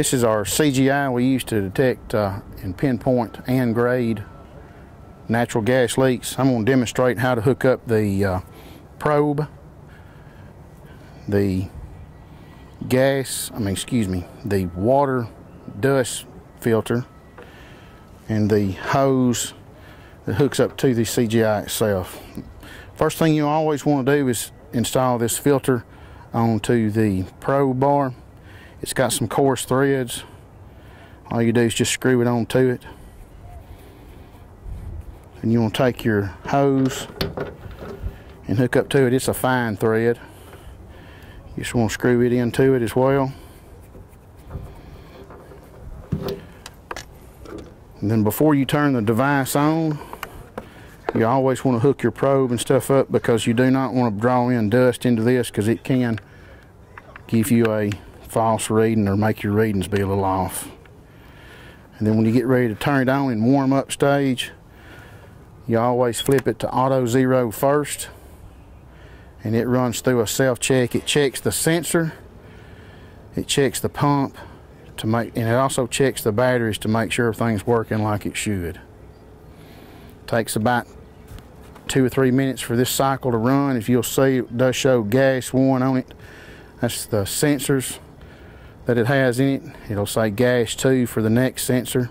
This is our CGI we use to detect uh, and pinpoint and grade natural gas leaks. I'm going to demonstrate how to hook up the uh, probe, the gas, I mean, excuse me, the water dust filter, and the hose that hooks up to the CGI itself. First thing you always want to do is install this filter onto the probe bar. It's got some coarse threads. All you do is just screw it onto it. And you want to take your hose and hook up to it. It's a fine thread. You just want to screw it into it as well. And then before you turn the device on, you always want to hook your probe and stuff up because you do not want to draw in dust into this because it can give you a false reading or make your readings be a little off. And then when you get ready to turn it on in warm up stage, you always flip it to auto zero first and it runs through a self check. It checks the sensor, it checks the pump to make, and it also checks the batteries to make sure everything's working like it should. Takes about two or three minutes for this cycle to run. If you'll see, it does show gas one on it. That's the sensors that it has in it. It'll say gas 2 for the next sensor.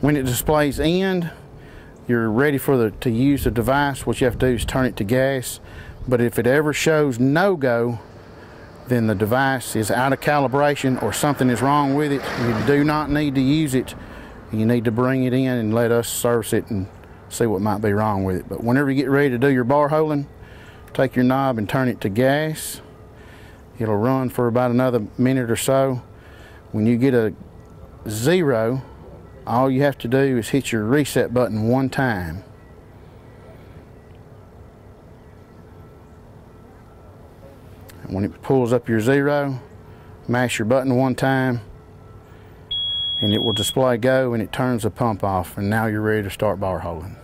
When it displays end, you're ready for the to use the device. What you have to do is turn it to gas. But if it ever shows no go, then the device is out of calibration or something is wrong with it. You do not need to use it. You need to bring it in and let us service it and see what might be wrong with it. But whenever you get ready to do your bar holing, take your knob and turn it to gas. It'll run for about another minute or so. When you get a zero, all you have to do is hit your reset button one time. And when it pulls up your zero, mash your button one time and it will display go and it turns the pump off and now you're ready to start bar holing.